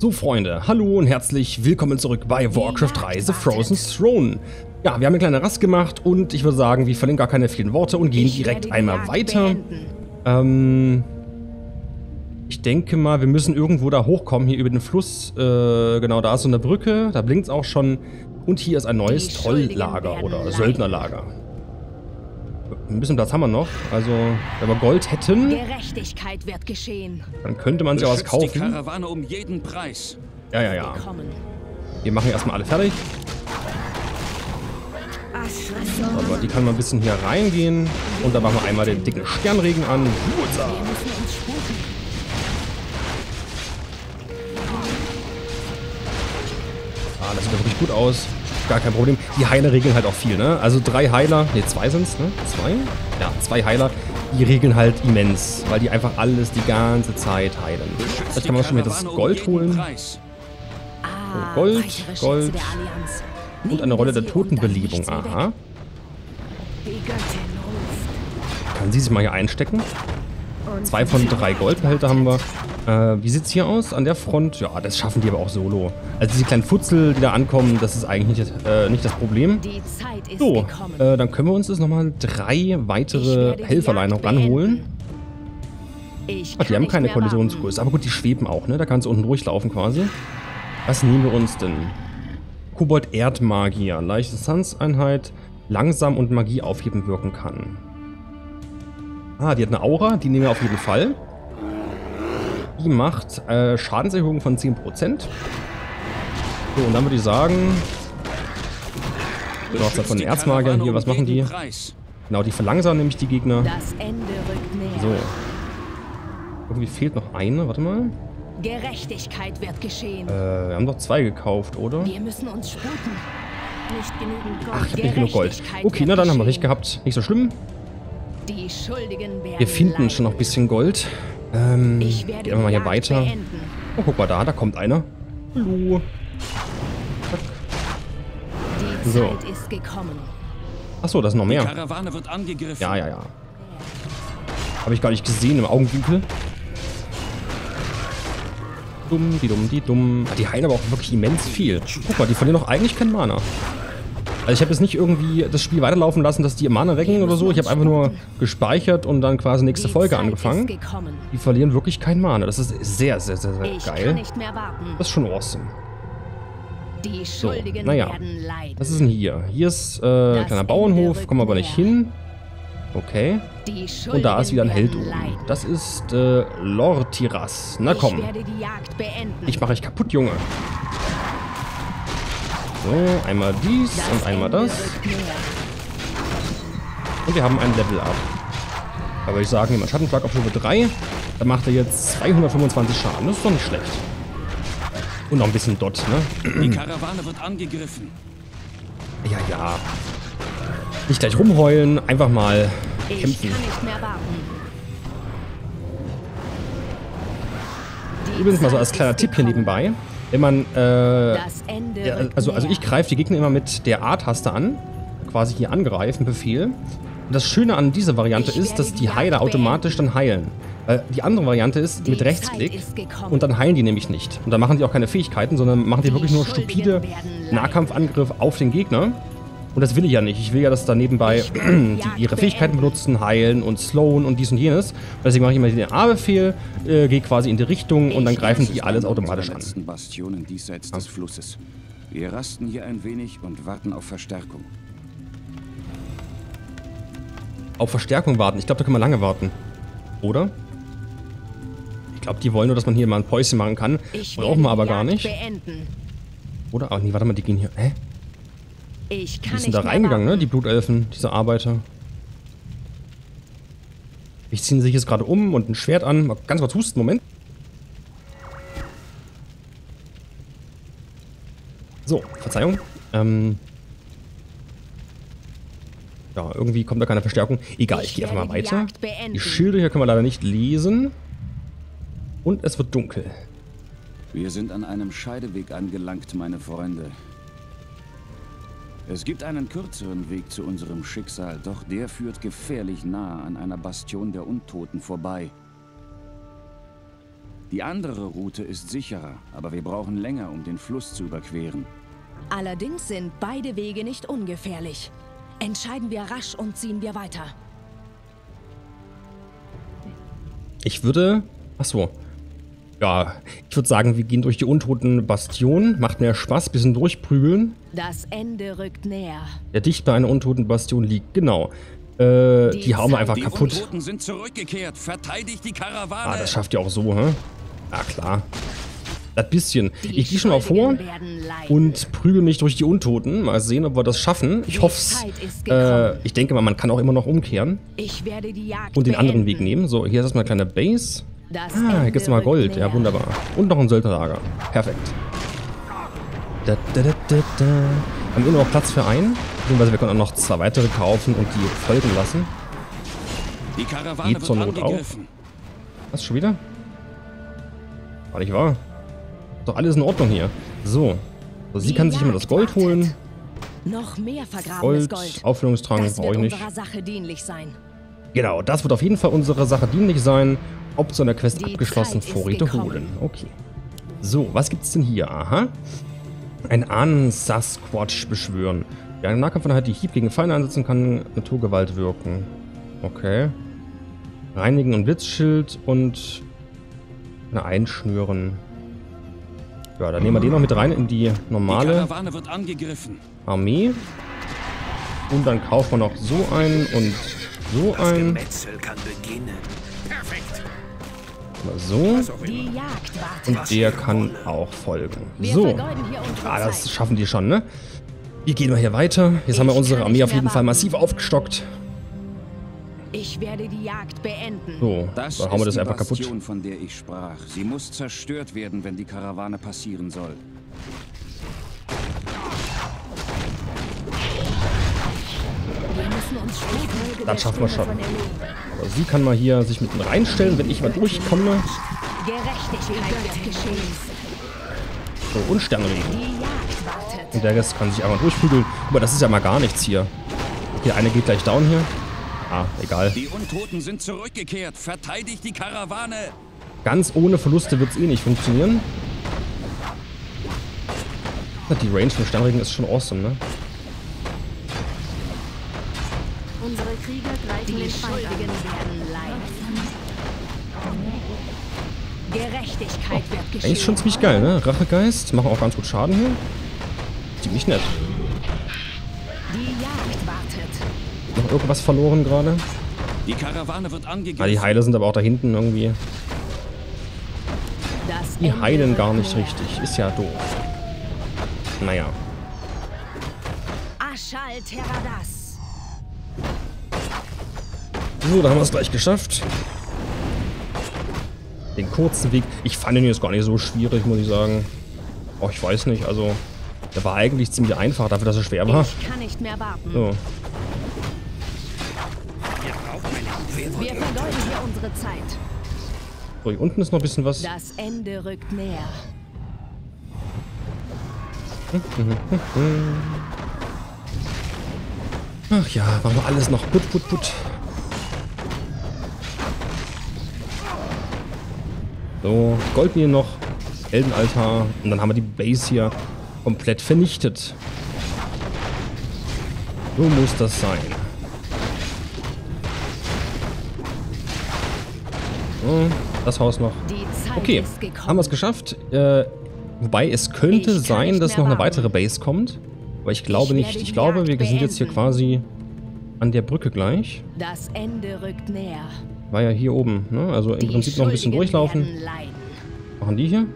So Freunde, hallo und herzlich willkommen zurück bei Warcraft 3 The Frozen Throne. Ja, wir haben eine kleine Rast gemacht und ich würde sagen, wir verlieren gar keine vielen Worte und gehen direkt einmal weiter. Ähm, ich denke mal, wir müssen irgendwo da hochkommen, hier über den Fluss. Äh, genau, da ist so eine Brücke, da blinkt es auch schon. Und hier ist ein neues Trolllager oder Söldnerlager. Ein bisschen Platz haben wir noch. Also, wenn wir Gold hätten, Gerechtigkeit wird geschehen. dann könnte man sich auch was Beschützt die kaufen. Karawane um jeden Preis. Ja, ja, ja. Wir machen erstmal alle fertig. Aber die kann mal ein bisschen hier reingehen. Und dann machen wir einmal den dicken Sternregen an. Ah, das sieht ja wirklich gut aus. Gar kein Problem. Die Heiler regeln halt auch viel, ne? Also drei Heiler, ne, zwei sind's, ne? Zwei? Ja, zwei Heiler. Die regeln halt immens, weil die einfach alles die ganze Zeit heilen. Vielleicht kann man schon wieder das Gold holen. Ah, Gold, Schätze Gold. Allianz. Und eine Rolle der Totenbelebung. Aha. Kann sie sich mal hier einstecken? Zwei von drei Goldbehälter haben wir. Äh, wie sieht's hier aus? An der Front? Ja, das schaffen die aber auch solo. Also diese kleinen Futzel, die da ankommen, das ist eigentlich nicht, das- äh, nicht das Problem. So, äh, dann können wir uns jetzt nochmal drei weitere Helferlein noch ranholen. Ach, die haben keine Kollisionsgröße. Aber gut, die schweben auch, ne? Da kannst du unten durchlaufen quasi. Was nehmen wir uns denn? Kobold Erdmagier. Leichte Distanzeinheit. Langsam und Magie aufheben wirken kann. Ah, die hat eine Aura. Die nehmen wir auf jeden Fall. Die macht äh, Schadenserhöhung von 10%. So, und dann würde ich sagen... Du hast da von den Karawane hier. Was machen die? Genau, die verlangsamen nämlich die Gegner. Das Ende rückt näher. So. Irgendwie fehlt noch eine. Warte mal. Gerechtigkeit wird geschehen. Äh, wir haben doch zwei gekauft, oder? Wir müssen uns sputen. Nicht genügend Gold. Ach, ich hab nicht genug Gold. Okay, na dann haben wir recht gehabt. Nicht so schlimm. Die Schuldigen werden Wir finden schon noch ein bisschen Gold. Ähm, Ich werde gehen wir mal hier weiter. beenden. Oh, guck mal da, da kommt einer. Hallo. Die So. Zeit ist gekommen. Achso, da ist noch mehr. Karawane wird angegriffen. Ja, ja, ja. Habe ich gar nicht gesehen im Augenwinkel. Dumm, die dumm, die dumm. Ah, Die heilen aber auch wirklich immens viel. Guck mal, die verlieren doch eigentlich kein Mana. Also ich habe jetzt nicht irgendwie das Spiel weiterlaufen lassen, dass die Mana recken oder so. Ich habe einfach nur gespeichert und dann quasi nächste Folge angefangen. Die verlieren wirklich kein Mana. Das ist sehr, sehr, sehr, sehr geil. Das ist schon awesome. Die Schuldigen naja. Was ist denn hier? Hier ist äh, kleiner Bauernhof. Kommen wir aber nicht hin. Okay. Und da ist wieder ein Held oben. Das ist äh, Lortiras. Na komm. Ich mache euch kaputt, Junge. So, einmal dies und einmal das. Und wir haben ein Level up. Da würde ich sagen, jemand Schattenschlag auf Stufe 3. Da macht er jetzt 225 Schaden. Das ist doch nicht schlecht. Und noch ein bisschen Dot, ne? Die Karawane wird angegriffen. Ja, ja. Nicht gleich rumheulen, einfach mal Ich kämpfen. kann nicht mehr warten. Die Übrigens mal so als kleiner Tipp hier nebenbei. Wenn man, äh, ja, also, also ich greife die Gegner immer mit der A-Taste an. Quasi hier angreifen, Befehl. Und das Schöne an dieser Variante ist, dass die Heiler automatisch dann heilen. Weil die andere Variante ist mit Rechtsklick und dann heilen die nämlich nicht. Und dann machen die auch keine Fähigkeiten, sondern machen die, wirklich nur stupide werden leiden. Nahkampfangriff auf den Gegner. Und das will ich ja nicht. Ich will ja, dass da nebenbei die ihre Fähigkeiten benutzen, heilen und slowen und dies und jenes. Und deswegen mache ich immer den A-Befehl, äh, gehe quasi in die Richtung und dann greifen die alles automatisch an. Bastionen diesseits des Flusses. Wir rasten hier ein wenig und warten auf Verstärkung. Auf Verstärkung warten. Ich glaube, da können wir lange warten. Oder? Ich glaube, die wollen nur, dass man hier mal ein Päuschen machen kann. Brauchen wir aber gar nicht. Beenden. Oder? Ah, nee, warte mal, die gehen hier. Hä? Ich kann Die sind nicht da reingegangen, ne? Die Blutelfen, diese Arbeiter. Ich ziehe sich jetzt gerade um und ein Schwert an. Mal ganz kurz husten, Moment. So, Verzeihung. Ähm. Ja, irgendwie kommt da keine Verstärkung. Egal, ich, Ich gehe einfach mal die weiter. Beenden. Die Schilder hier können wir leider nicht lesen. Und es wird dunkel. Wir sind an einem Scheideweg angelangt, meine Freunde. Es gibt einen kürzeren Weg zu unserem Schicksal, doch der führt gefährlich nah an einer Bastion der Untoten vorbei. Die andere Route ist sicherer, aber wir brauchen länger, um den Fluss zu überqueren. Allerdings sind beide Wege nicht ungefährlich. Entscheiden wir rasch und ziehen wir weiter. Ich würde... Achso. Ja, ich würde sagen, wir gehen durch die untoten Bastion. Macht mehr Spaß, bisschen durchprügeln. Das Ende rückt näher. Der dicht bei einer untoten Bastion liegt. Genau. Äh, die, Die hauen wir einfach Die kaputt. Untoten sind zurückgekehrt. Verteidigt die Karawane. Ah, das schafft ihr auch so, hä? Ja, klar. Das bisschen. Die ich gehe schon mal vor und prügel mich durch die Untoten. Mal sehen, ob wir das schaffen. Ich. Zeit ist Äh, ich denke mal, man kann auch immer noch umkehren und den anderen beenden. Weg nehmen. So, hier ist erstmal eine kleine Base. Das Ah, hier gibt's mal Gold. Ja, wunderbar. Und noch ein Söldnerlager. Perfekt. Da, da, da, da, da. Haben wir nur noch Platz für einen? Beziehungsweise wir können auch noch zwei weitere kaufen und die folgen lassen. Die Karawane Geht zur Not auch. angegriffen. Was, schon wieder? War nicht wahr? Doch alles in Ordnung hier. So. so sie Die kann sich immer das Gold wartet. holen. Noch mehr vergrabenes Gold, Gold. Auffüllungstrank Das brauche ich nicht. unserer Sache dienlich sein. Genau, das wird auf jeden Fall unserer Sache dienlich sein. Option Quest Die abgeschlossen, Zeit Vorräte holen. Okay. So, was gibt's denn hier? Aha. Ein Ahnen-Sasquatch beschwören. Ja, im Nahkampf halt die Hieb gegen Feinde einsetzen kann, Naturgewalt wirken. Okay. Reinigen und Blitzschild und eine einschnüren. Ja, dann nehmen wir den noch mit rein in die normale. Armee. Und dann kaufen wir noch so einen und so Das einen. Mal so. Und der kann auch folgen. Wir So. Ah, das schaffen die schon, ne? Wie gehen wir hier weiter? Jetzt haben wir unsere Armee auf jeden Fall massiv aufgestockt. Ich werde die Jagd beenden. So, Das dann hauen wir ist das die einfach kaputt. Bastion, von der ich sprach. Sie muss zerstört werden, wenn die Karawane passieren soll. Wir müssen uns Spuren Das schaffen wir schon. Aber sie kann mal hier sich mitten reinstellen, wenn ich mal durchkomme. So, und Sterne legen. Und der Rest kann sich einfach durchprügeln. Aber das ist ja mal gar nichts hier. Okay, eine geht gleich down hier. Ah, egal. Die Untoten sind zurückgekehrt. Verteidigt die Karawane. Ganz ohne Verluste wird es eh nicht funktionieren. Die Range von Sternregen ist schon awesome, ne? Unsere Krieger greifen Die den Schuldigen werden leiden. Gerechtigkeit wird geschehen. Eigentlich schon ziemlich geil, ne? Rachegeist, machen auch ganz gut Schaden hier. Ziemlich nett. Die Jagd wartet. Noch irgendwas verloren gerade? Die Karawane wird Ah, angegriffen. die Heiler sind aber auch da hinten irgendwie. Die heilen gar nicht richtig. Ist ja doof. Naja. Aschal Terradas. So, da haben wir es gleich geschafft. Den kurzen Weg. Ich fand den jetzt gar nicht so schwierig, muss ich sagen. Oh, ich weiß nicht. Also, der war eigentlich ziemlich einfach dafür, dass er schwer war. Ich kann nicht mehr warten. So. Wir vergeuden hier unsere Zeit. so, hier unten ist noch ein bisschen was. Das Ende rückt näher. Ach ja, machen wir alles noch. Put, put, put. So, Goldmine noch. Heldenaltar. Und dann haben wir die Base hier komplett vernichtet. So muss das sein. So, das Haus noch. Okay, haben wir es geschafft. Äh, wobei es könnte sein, dass noch eine weitere Base kommt. Aber ich glaube Ich nicht. Ich glaube, wir sind jetzt hier quasi an der Brücke gleich. Das Ende rückt näher. War ja hier oben, ne? Also im Die Prinzip noch ein bisschen durchlaufen. Machen die hier?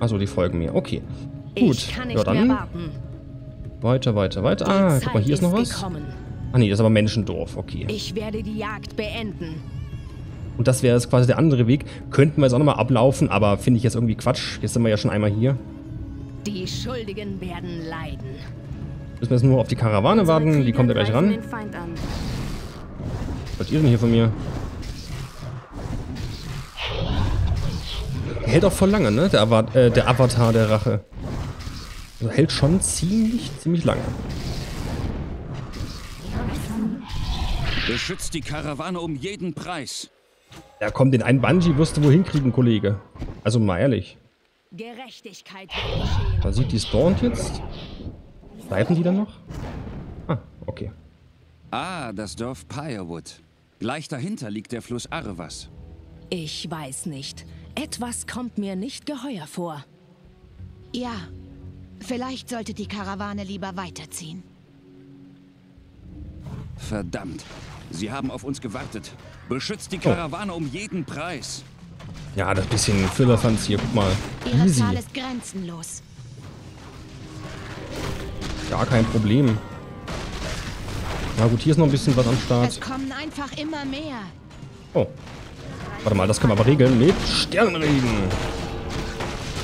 Achso, die folgen mir. Okay. Gut. Ja, dann weiter, weiter, weiter. Die Ah, Zeit guck mal, hier ist noch was. Gekommen. Ah nee, das ist aber Menschendorf. Okay. Ich werde die Jagd beenden. Und das wäre jetzt quasi der andere Weg. Könnten wir jetzt auch nochmal ablaufen, aber finde ich jetzt irgendwie Quatsch. Jetzt sind wir ja schon einmal hier. Die Schuldigen werden leiden. Müssen wir jetzt nur auf die Karawane Unsere warten. Die kommt ja gleich ran. Was wollt ihr denn hier von mir? Hält auch voll lange, ne? Der, Avat äh, der Avatar der Rache. Also hält schon ziemlich, ziemlich lange. Beschützt die Karawane um jeden Preis. Ja komm, den einen Bungee wirst du wohl hinkriegen, Kollege. Also mal ehrlich. Gerechtigkeit. Man sieht, die spawnt jetzt. Bleiben die dann noch? Ah, okay. Ah, das Dorf Pirewood. Gleich dahinter liegt der Fluss Arvas. Ich weiß nicht. Etwas kommt mir nicht geheuer vor. Ja, vielleicht sollte die Karawane lieber weiterziehen. Verdammt. Sie haben auf uns gewartet. Beschützt die Karawane um jeden Preis. Ja, das bisschen Füllerfanz hier, guck mal. Ihre Easy. Zahl ist grenzenlos. Gar kein Problem. Na gut, hier ist noch ein bisschen was am Es Start. kommen einfach immer mehr. Oh. Warte mal, das können wir aber regeln mit Sternenregen.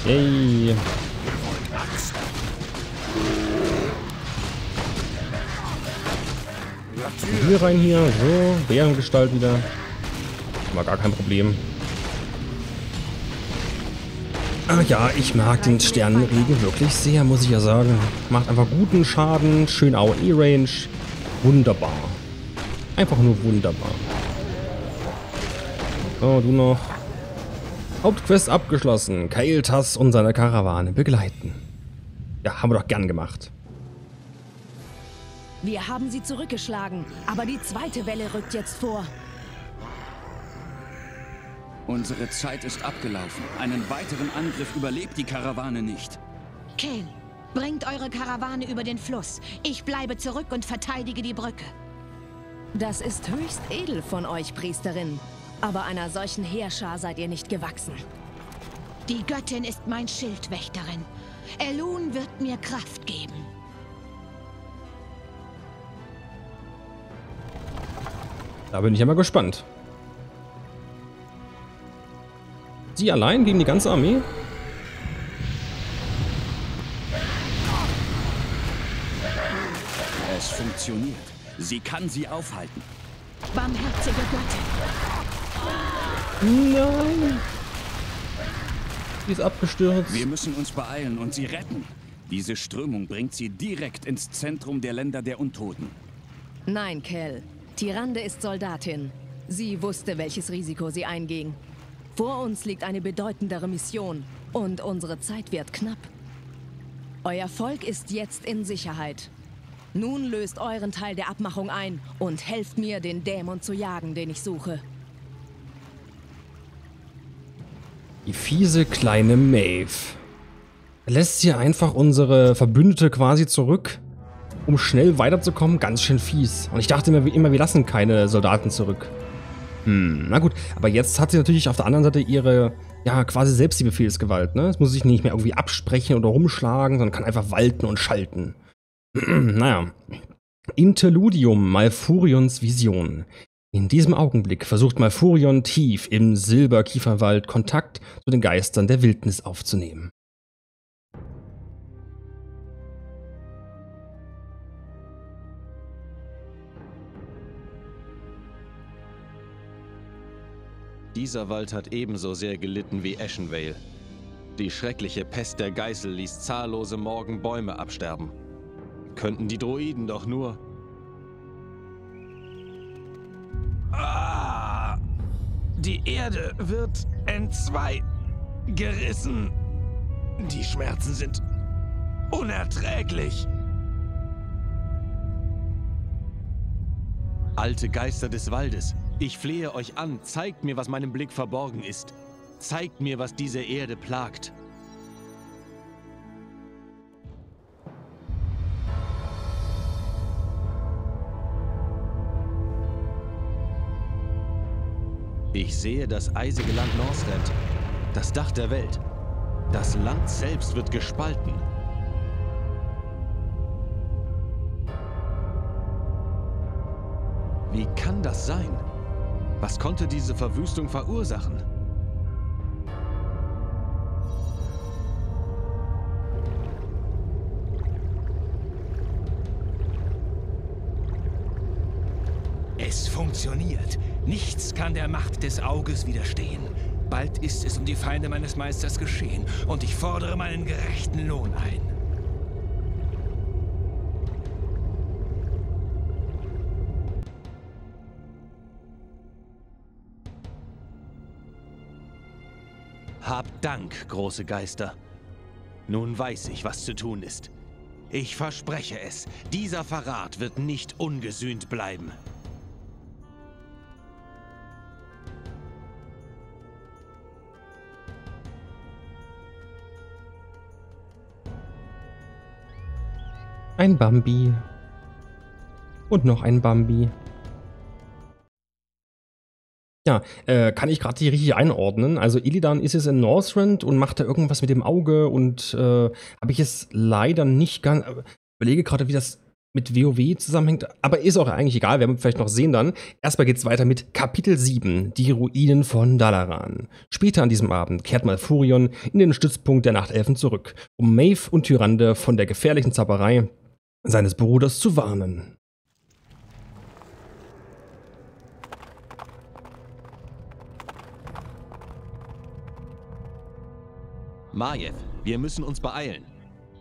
Yay. Hier rein hier. So, Bärengestalt wieder. War gar kein Problem. Ah ja, ich mag den Sternenregen wirklich sehr, muss ich ja sagen. Macht einfach guten Schaden, schön AOE-Range. Wunderbar. Einfach nur wunderbar. So, du noch. Hauptquest abgeschlossen. Kael'thas und seine Karawane begleiten. Ja, haben wir doch gern gemacht. Wir haben sie zurückgeschlagen, aber die zweite Welle rückt jetzt vor. Unsere Zeit ist abgelaufen. Einen weiteren Angriff überlebt die Karawane nicht. Kale, bringt eure Karawane über den Fluss. Ich bleibe zurück und verteidige die Brücke. Das ist höchst edel von euch, Priesterin. Aber einer solchen Heerschar seid ihr nicht gewachsen. Die Göttin ist mein Schildwächterin. Elun wird mir Kraft geben. Da bin ich ja mal gespannt. Sie allein gegen die ganze Armee? Es funktioniert. Sie kann sie aufhalten. Barmherzige Göttin, Nein. Die ist abgestürzt. Wir müssen uns beeilen und sie retten. Diese Strömung bringt sie direkt ins Zentrum der Länder der Untoten. Nein, Kel. Tirande ist Soldatin. Sie wusste, welches Risiko sie einging. Vor uns liegt eine bedeutendere Mission und unsere Zeit wird knapp. Euer Volk ist jetzt in Sicherheit. Nun löst euren Teil der Abmachung ein und helft mir, den Dämon zu jagen, den ich suche. Die fiese kleine Maeve. Lässt sie einfach unsere Verbündete quasi zurück, um schnell weiterzukommen. Ganz schön fies. Und ich dachte immer, immer, wir lassen keine Soldaten zurück. Hm, na gut. Aber jetzt hat sie natürlich auf der anderen Seite ihre, ja, quasi selbst die Befehlsgewalt, ne? Es muss sich nicht mehr irgendwie absprechen oder rumschlagen, sondern kann einfach walten und schalten. naja. Interludium Malfurions Vision. In diesem Augenblick versucht Malfurion tief im Silberkieferwald Kontakt zu den Geistern der Wildnis aufzunehmen. Dieser Wald hat ebenso sehr gelitten wie Ashenvale. Die schreckliche Pest der Geißel ließ zahllose Morgen Bäume absterben. Könnten die Droiden doch nur. Ah, die Erde wird entzwei gerissen. Die Schmerzen sind unerträglich. Alte Geister des Waldes, ich flehe euch an, zeigt mir, was meinem Blick verborgen ist. Zeigt mir, was diese Erde plagt. Ich sehe das eisige Land Northrend, das Dach der Welt. Das Land selbst wird gespalten. Wie kann das sein? Was konnte diese Verwüstung verursachen? Es funktioniert. Nichts kann der Macht des Auges widerstehen. Bald ist es um die Feinde meines Meisters geschehen und ich fordere meinen gerechten Lohn ein. Habt Dank, große Geister. Nun weiß ich, was zu tun ist. Ich verspreche es, dieser Verrat wird nicht ungesühnt bleiben. Ein Bambi. Und noch ein Bambi. Ja, äh, kann ich gerade nicht richtig einordnen. Also Illidan ist jetzt in Northrend und macht da irgendwas mit dem Auge und äh, habe ich es leider nicht ganz. Äh, überlege gerade, wie das mit WoW zusammenhängt, aber ist auch eigentlich egal, werden wir vielleicht noch sehen dann. Erstmal geht's weiter mit Kapitel 7, die Ruinen von Dalaran. Später an diesem Abend kehrt Malfurion in den Stützpunkt der Nachtelfen zurück, um Maeve und Tyrande von der gefährlichen Zauberei seines Bruders zu warnen. Majev, wir müssen uns beeilen.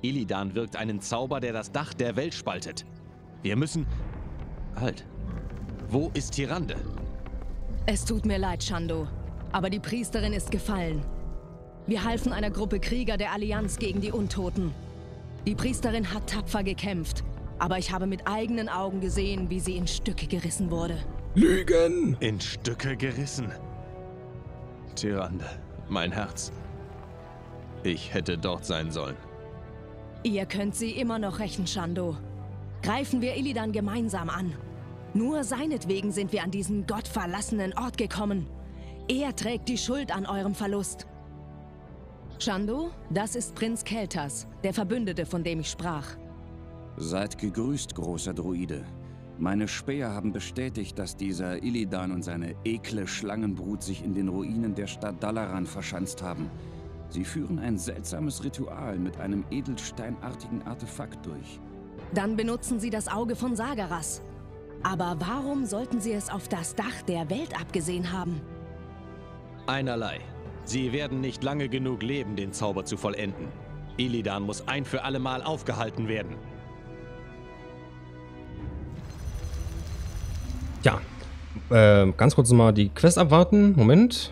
Illidan wirkt einen Zauber, der das Dach der Welt spaltet. Wir müssen... Halt. Wo ist Tyrande? Es tut mir leid, Shando, aber die Priesterin ist gefallen. Wir halfen einer Gruppe Krieger der Allianz gegen die Untoten. Die Priesterin hat tapfer gekämpft, aber ich habe mit eigenen Augen gesehen, wie sie in Stücke gerissen wurde. Lügen! In Stücke gerissen. Tyrande, mein Herz. Ich hätte dort sein sollen. Ihr könnt sie immer noch rächen, Shando. Greifen wir Illidan gemeinsam an. Nur seinetwegen sind wir an diesen gottverlassenen Ort gekommen. Er trägt die Schuld an eurem Verlust. Shando, das ist Prinz Keltas, der Verbündete, von dem ich sprach. Seid gegrüßt, großer Druide. Meine Späher haben bestätigt, dass dieser Illidan und seine ekle Schlangenbrut sich in den Ruinen der Stadt Dalaran verschanzt haben. Sie führen ein seltsames Ritual mit einem edelsteinartigen Artefakt durch. Dann benutzen sie das Auge von Sagaras. Aber warum sollten sie es auf das Dach der Welt abgesehen haben? Einerlei. Sie werden nicht lange genug leben, den Zauber zu vollenden. Illidan muss ein für alle Mal aufgehalten werden. Ja, äh, ganz kurz nochmal die Quest abwarten. Moment.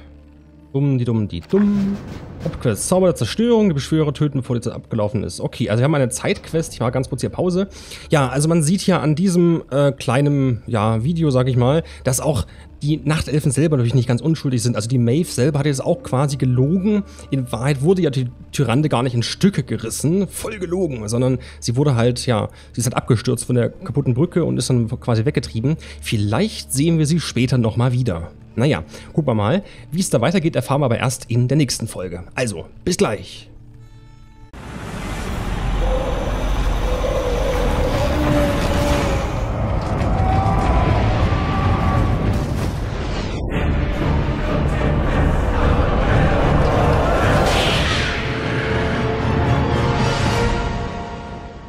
Dumm, die dumm, die dumm. Hauptquest. Zauber der Zerstörung. Die Beschwörer töten, bevor die Zeit abgelaufen ist. Okay, also wir haben eine Zeitquest. Ich mache ganz kurz hier Pause. Ja, also man sieht hier an diesem äh, kleinen ja, Video, sag ich mal, dass auch die Nachtelfen selber natürlich nicht ganz unschuldig sind. Also die Maeve selber hat jetzt auch quasi gelogen. In Wahrheit wurde ja die Tyrande gar nicht in Stücke gerissen, voll gelogen, sondern sie wurde halt, ja, sie ist halt abgestürzt von der kaputten Brücke und ist dann quasi weggetrieben. Vielleicht sehen wir sie später nochmal wieder. Naja, gucken wir mal. Wie es da weitergeht, erfahren wir aber erst in der nächsten Folge. Also, bis gleich.